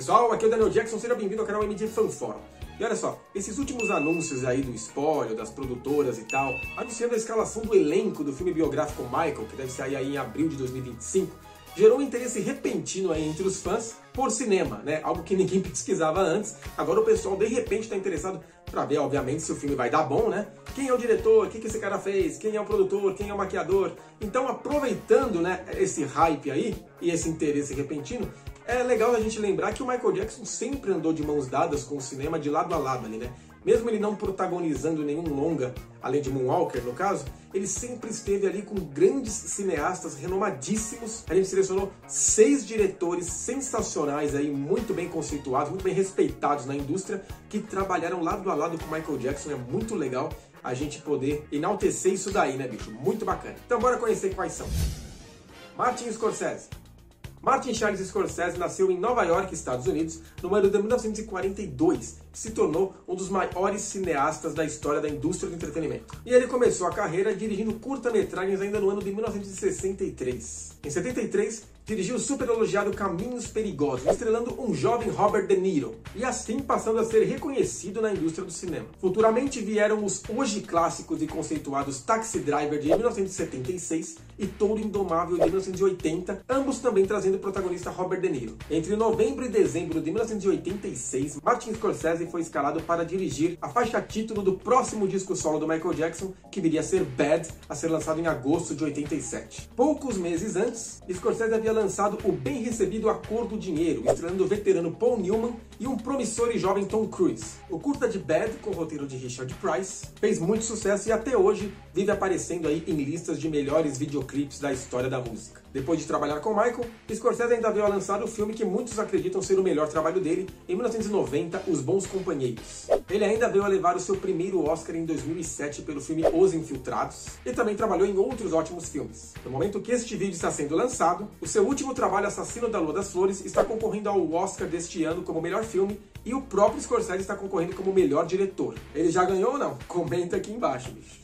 pessoal, aqui é o Daniel Jackson, seja bem-vindo ao canal MD Fanfórum. E olha só, esses últimos anúncios aí do spoiler, das produtoras e tal, anunciando a escalação do elenco do filme biográfico Michael, que deve sair aí em abril de 2025, gerou um interesse repentino aí entre os fãs por cinema, né? Algo que ninguém pesquisava antes. Agora o pessoal de repente está interessado para ver, obviamente, se o filme vai dar bom, né? Quem é o diretor? O que, que esse cara fez? Quem é o produtor? Quem é o maquiador? Então, aproveitando, né, esse hype aí e esse interesse repentino, é legal a gente lembrar que o Michael Jackson sempre andou de mãos dadas com o cinema de lado a lado ali, né? Mesmo ele não protagonizando nenhum longa, além de Moonwalker no caso, ele sempre esteve ali com grandes cineastas renomadíssimos. A gente selecionou seis diretores sensacionais aí, muito bem conceituados, muito bem respeitados na indústria, que trabalharam lado a lado com Michael Jackson. É muito legal a gente poder enaltecer isso daí, né, bicho? Muito bacana. Então bora conhecer quais são. Martin Scorsese. Martin Charles Scorsese nasceu em Nova York, Estados Unidos, no ano de 1942 e se tornou um dos maiores cineastas da história da indústria do entretenimento. E ele começou a carreira dirigindo curta-metragens ainda no ano de 1963. Em 73, dirigiu o super elogiado Caminhos Perigosos, estrelando um jovem Robert De Niro, e assim passando a ser reconhecido na indústria do cinema. Futuramente vieram os hoje clássicos e conceituados Taxi Driver de 1976 e Touro Indomável de 1980, ambos também trazendo o protagonista Robert De Niro. Entre novembro e dezembro de 1986, Martin Scorsese foi escalado para dirigir a faixa título do próximo disco solo do Michael Jackson, que viria a ser Bad, a ser lançado em agosto de 87. Poucos meses antes, Scorsese havia lançado o bem recebido A Cor do Dinheiro, estrelando o veterano Paul Newman e um promissor e jovem Tom Cruise. O curta de Bad, com o roteiro de Richard Price, fez muito sucesso e até hoje vive aparecendo aí em listas de melhores videoclipes da história da música. Depois de trabalhar com Michael, Scorsese ainda veio a lançar o filme que muitos acreditam ser o melhor trabalho dele, em 1990, Os Bons Companheiros. Ele ainda veio a levar o seu primeiro Oscar em 2007 pelo filme Os Infiltrados, e também trabalhou em outros ótimos filmes. No momento que este vídeo está sendo lançado, o seu último trabalho, Assassino da Lua das Flores, está concorrendo ao Oscar deste ano como melhor filme, e o próprio Scorsese está concorrendo como melhor diretor. Ele já ganhou ou não? Comenta aqui embaixo, bicho.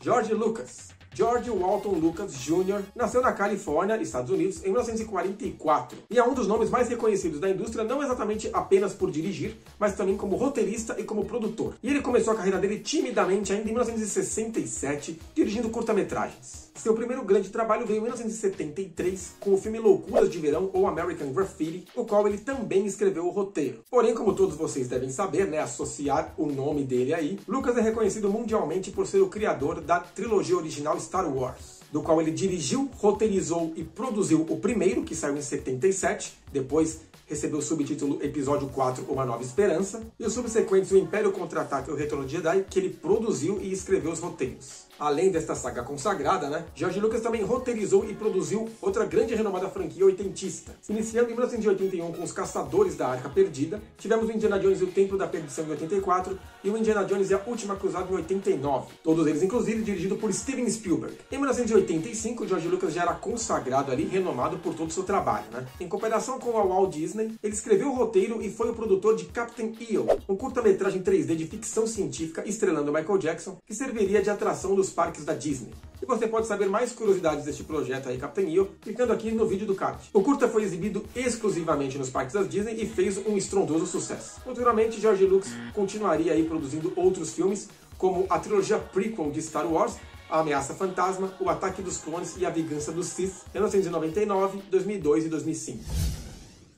George Lucas. George Walton Lucas Jr. nasceu na Califórnia, Estados Unidos, em 1944 e é um dos nomes mais reconhecidos da indústria, não exatamente apenas por dirigir, mas também como roteirista e como produtor. E ele começou a carreira dele timidamente ainda em 1967, dirigindo curta-metragens. Seu primeiro grande trabalho veio em 1973 com o filme Loucuras de Verão ou American Graffiti, o qual ele também escreveu o roteiro. Porém, como todos vocês devem saber, né, associar o nome dele aí, Lucas é reconhecido mundialmente por ser o criador da trilogia original Star Wars, do qual ele dirigiu, roteirizou e produziu o primeiro, que saiu em 77, depois recebeu o subtítulo Episódio 4, Uma Nova Esperança, e os subsequentes O Império Contra-Ataque e o Retorno de Jedi, que ele produziu e escreveu os roteiros. Além desta saga consagrada, né, George Lucas também roteirizou e produziu outra grande e renomada franquia oitentista. Iniciando em 1981 com Os Caçadores da Arca Perdida, tivemos o Indiana Jones e o Templo da Perdição em 84 e o Indiana Jones e a Última Cruzada em 89, todos eles inclusive dirigidos por Steven Spielberg. Em 1985, George Lucas já era consagrado ali, renomado por todo o seu trabalho. Né? Em cooperação com a Walt Disney, ele escreveu o roteiro e foi o produtor de Captain EO, um curta-metragem 3D de ficção científica estrelando Michael Jackson, que serviria de atração dos parques da Disney. E você pode saber mais curiosidades deste projeto aí, Captain EO, clicando aqui no vídeo do card. O curta foi exibido exclusivamente nos parques da Disney e fez um estrondoso sucesso. Futuramente, George Lucas continuaria aí produzindo outros filmes, como a trilogia prequel de Star Wars, a Ameaça Fantasma, O Ataque dos Clones e A Vingança dos Sith, 1999, 2002 e 2005.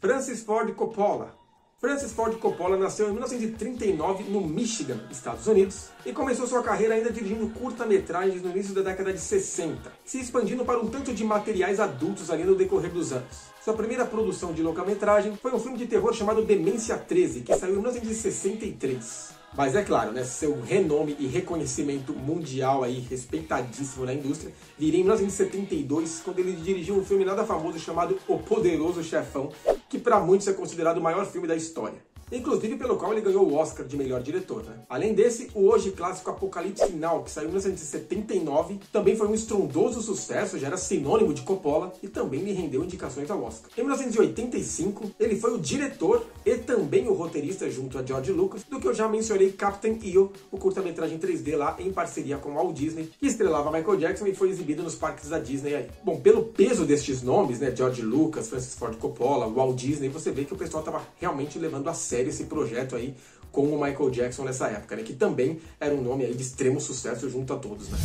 Francis Ford Coppola. Francis Ford Coppola nasceu em 1939 no Michigan, Estados Unidos, e começou sua carreira ainda dirigindo curta-metragens no início da década de 60, se expandindo para um tanto de materiais adultos ali no decorrer dos anos. Sua primeira produção de longa-metragem foi um filme de terror chamado Demência 13, que saiu em 1963. Mas é claro, né, seu renome e reconhecimento mundial aí, respeitadíssimo na indústria, viria em 1972, quando ele dirigiu um filme nada famoso chamado O Poderoso Chefão, que para muitos é considerado o maior filme da história. Inclusive pelo qual ele ganhou o Oscar de melhor diretor. Né? Além desse, o hoje clássico Apocalipse Final, que saiu em 1979, também foi um estrondoso sucesso, já era sinônimo de Coppola e também lhe rendeu indicações ao Oscar. Em 1985, ele foi o diretor e também o roteirista junto a George Lucas do que eu já mencionei Captain EO, o curta-metragem 3D lá em parceria com Walt Disney, que estrelava Michael Jackson e foi exibido nos parques da Disney aí. Bom, pelo peso destes nomes, né, George Lucas, Francis Ford Coppola, Walt Disney, você vê que o pessoal estava realmente levando a sério esse projeto aí com o Michael Jackson nessa época, né, que também era um nome aí de extremo sucesso junto a todos, né.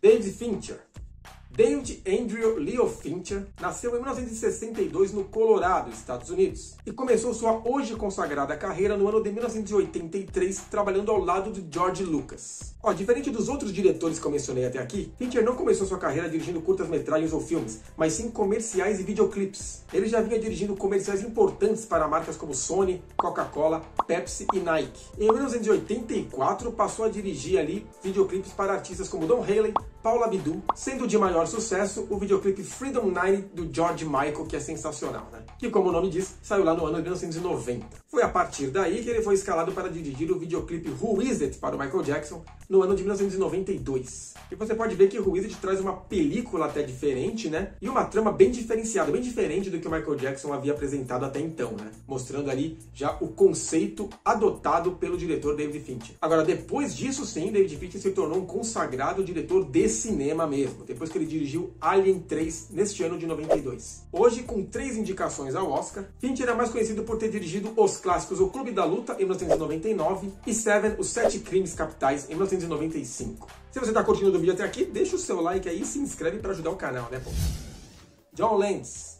David Fincher, David Andrew Leo Fincher nasceu em 1962 no Colorado, Estados Unidos, e começou sua hoje consagrada carreira no ano de 1983 trabalhando ao lado de George Lucas. Ó, diferente dos outros diretores que eu mencionei até aqui, Fincher não começou sua carreira dirigindo curtas-metragens ou filmes, mas sim comerciais e videoclipes. Ele já vinha dirigindo comerciais importantes para marcas como Sony, Coca-Cola, Pepsi e Nike. Em 1984 passou a dirigir ali videoclipes para artistas como Don Haley, Paula Abdul, sendo de maior sucesso o videoclipe Freedom 9 do George Michael, que é sensacional, né? Que, como o nome diz, saiu lá no ano de 1990. Foi a partir daí que ele foi escalado para dirigir o videoclipe Who Is It para o Michael Jackson no ano de 1992. E você pode ver que Who Is It traz uma película até diferente, né? E uma trama bem diferenciada, bem diferente do que o Michael Jackson havia apresentado até então, né? Mostrando ali já o conceito adotado pelo diretor David Fincher. Agora, depois disso, sim, David Fincher se tornou um consagrado diretor de cinema mesmo, depois que ele dirigiu Alien 3 neste ano de 92. Hoje, com três indicações ao Oscar, Fincher é mais conhecido por ter dirigido os clássicos O Clube da Luta, em 1999, e Seven, Os Sete Crimes Capitais, em 1995. Se você está curtindo o vídeo até aqui, deixa o seu like aí e se inscreve para ajudar o canal, né, pô? John Landis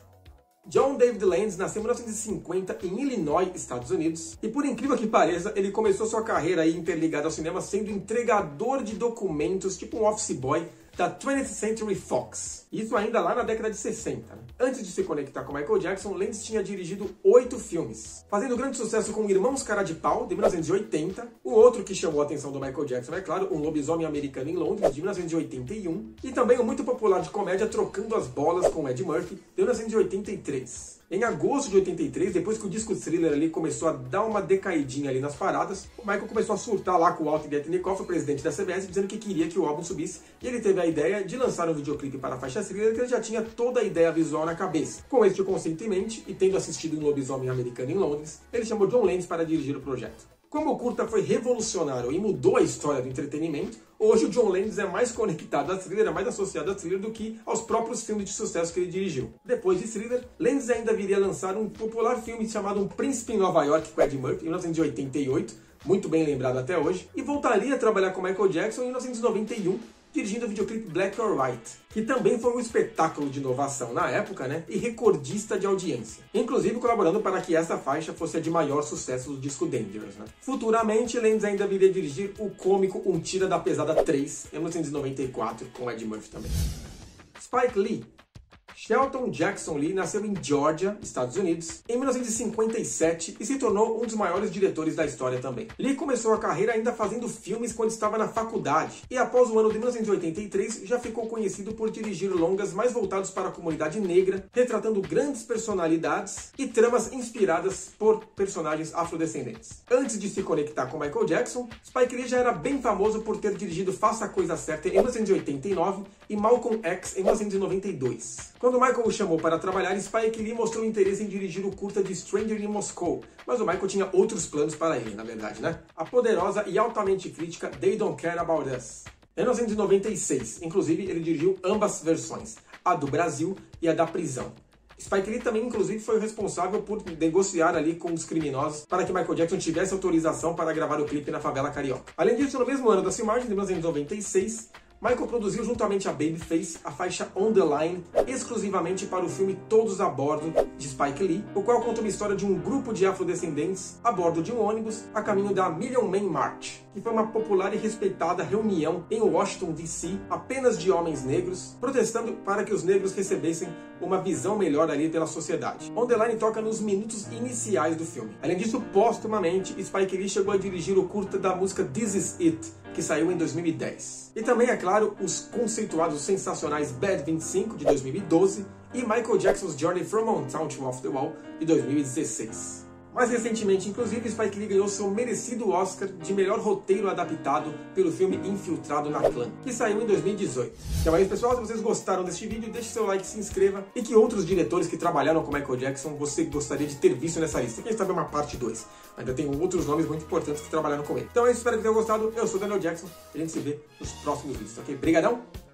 John David Landis nasceu em 1950 em Illinois, Estados Unidos, e por incrível que pareça, ele começou sua carreira aí interligada ao cinema sendo entregador de documentos, tipo um office boy da 20th Century Fox. Isso ainda lá na década de 60. Né? Antes de se conectar com Michael Jackson, Landis tinha dirigido oito filmes, fazendo grande sucesso com Irmãos Cara de Pau, de 1980, o outro que chamou a atenção do Michael Jackson, é claro, Um Lobisomem Americano em Londres, de 1981, e também o muito popular de comédia Trocando as Bolas com Ed Murphy, de 1983. Em agosto de 83, depois que o disco thriller ali começou a dar uma decaidinha ali nas paradas, o Michael começou a surtar lá com o Walt Getnikoff, o presidente da CBS, dizendo que queria que o álbum subisse, e ele teve a ideia de lançar um videoclipe para a faixa thriller que ele já tinha toda a ideia visual na cabeça. Com este conceito em mente, e tendo assistido um lobisomem americano em Londres, ele chamou John Landis para dirigir o projeto. Como o curta foi revolucionário e mudou a história do entretenimento, hoje o John Landis é mais conectado à thriller, é mais associado à thriller do que aos próprios filmes de sucesso que ele dirigiu. Depois de Thriller, Landis ainda viria a lançar um popular filme chamado Um Príncipe em Nova York com Ed Murphy, em 1988, muito bem lembrado até hoje, e voltaria a trabalhar com Michael Jackson em 1991, dirigindo o videoclipe Black or White, que também foi um espetáculo de inovação na época, né, e recordista de audiência, inclusive colaborando para que essa faixa fosse a de maior sucesso do disco Dangerous. Né. Futuramente, Lenz ainda viria dirigir o cômico Um Tira da Pesada 3, em 1994, com Ed Murphy também. Spike Lee Shelton Jackson Lee nasceu em Georgia, Estados Unidos, em 1957 e se tornou um dos maiores diretores da história também. Lee começou a carreira ainda fazendo filmes quando estava na faculdade e após o ano de 1983 já ficou conhecido por dirigir longas mais voltados para a comunidade negra, retratando grandes personalidades e tramas inspiradas por personagens afrodescendentes. Antes de se conectar com Michael Jackson, Spike Lee já era bem famoso por ter dirigido Faça a Coisa Certa em 1989 e Malcolm X em 1992. Quando Michael o chamou para trabalhar, Spike Lee mostrou interesse em dirigir o curta de Stranger in Moscow, mas o Michael tinha outros planos para ele, na verdade, né? A poderosa e altamente crítica They Don't Care About Us. Em 1996, inclusive, ele dirigiu ambas versões, a do Brasil e a da prisão. Spike Lee também, inclusive, foi o responsável por negociar ali com os criminosos para que Michael Jackson tivesse autorização para gravar o clipe na favela carioca. Além disso, no mesmo ano da filmagem, de 1996, Michael produziu juntamente a Babyface a faixa On The Line exclusivamente para o filme Todos a Bordo, de Spike Lee, o qual conta uma história de um grupo de afrodescendentes a bordo de um ônibus a caminho da Million Man March, que foi uma popular e respeitada reunião em Washington, D.C., apenas de homens negros, protestando para que os negros recebessem uma visão melhor ali pela sociedade. On The Line toca nos minutos iniciais do filme. Além disso, póstumamente, Spike Lee chegou a dirigir o curta da música This Is It, que saiu em 2010. E também, é claro, os conceituados sensacionais Bad 25, de 2012, e Michael Jackson's Journey from On Town to Off the Wall, de 2016. Mais recentemente, inclusive, Spike Lee ganhou seu merecido Oscar de melhor roteiro adaptado pelo filme Infiltrado na Clã, que saiu em 2018. Então é isso, pessoal. Se vocês gostaram deste vídeo, deixe seu like, se inscreva. E que outros diretores que trabalharam com Michael Jackson você gostaria de ter visto nessa lista? Quem sabe uma parte 2. Ainda tem outros nomes muito importantes que trabalharam com ele. Então é isso, espero que tenham gostado. Eu sou Daniel Jackson. A gente se vê nos próximos vídeos, ok? Obrigadão!